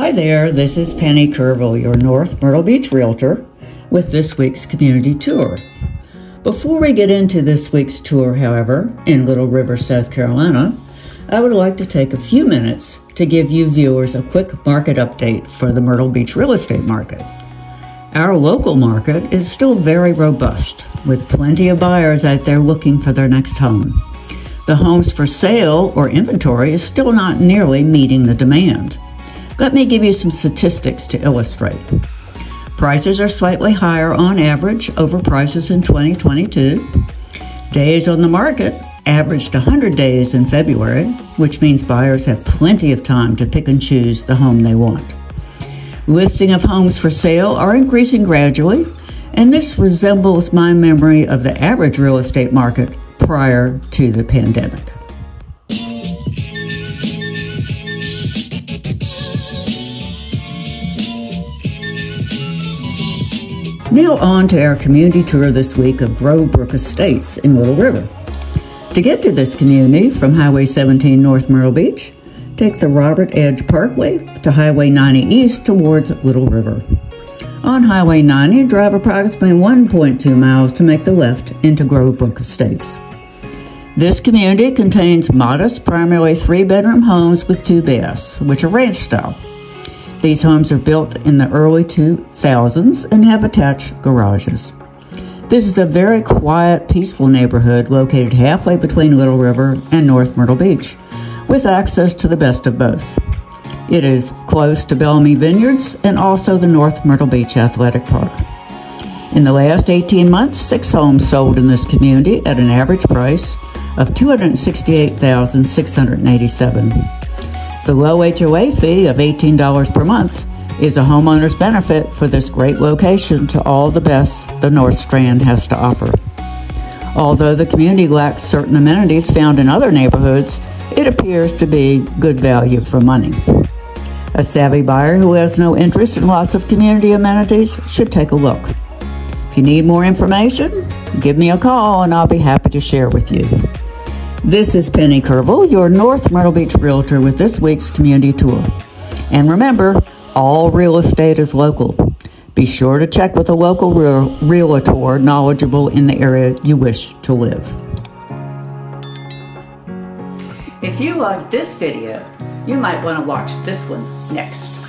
Hi there, this is Penny Kervill, your North Myrtle Beach Realtor, with this week's community tour. Before we get into this week's tour, however, in Little River, South Carolina, I would like to take a few minutes to give you viewers a quick market update for the Myrtle Beach real estate market. Our local market is still very robust, with plenty of buyers out there looking for their next home. The homes for sale or inventory is still not nearly meeting the demand. Let me give you some statistics to illustrate. Prices are slightly higher on average over prices in 2022. Days on the market averaged 100 days in February, which means buyers have plenty of time to pick and choose the home they want. Listing of homes for sale are increasing gradually, and this resembles my memory of the average real estate market prior to the pandemic. Now, on to our community tour this week of Grove Brook Estates in Little River. To get to this community from Highway 17 North Myrtle Beach, take the Robert Edge Parkway to Highway 90 East towards Little River. On Highway 90, drive approximately 1.2 miles to make the left into Grove Brook Estates. This community contains modest, primarily three bedroom homes with two baths, which are ranch style. These homes are built in the early 2000s and have attached garages. This is a very quiet, peaceful neighborhood located halfway between Little River and North Myrtle Beach, with access to the best of both. It is close to Bellamy Vineyards and also the North Myrtle Beach Athletic Park. In the last 18 months, six homes sold in this community at an average price of 268,687. The low HOA fee of $18 per month is a homeowner's benefit for this great location to all the best the North Strand has to offer. Although the community lacks certain amenities found in other neighborhoods, it appears to be good value for money. A savvy buyer who has no interest in lots of community amenities should take a look. If you need more information, give me a call and I'll be happy to share with you. This is Penny Kervill, your North Myrtle Beach Realtor with this week's community tour. And remember, all real estate is local. Be sure to check with a local real- realtor knowledgeable in the area you wish to live. If you liked this video, you might want to watch this one next.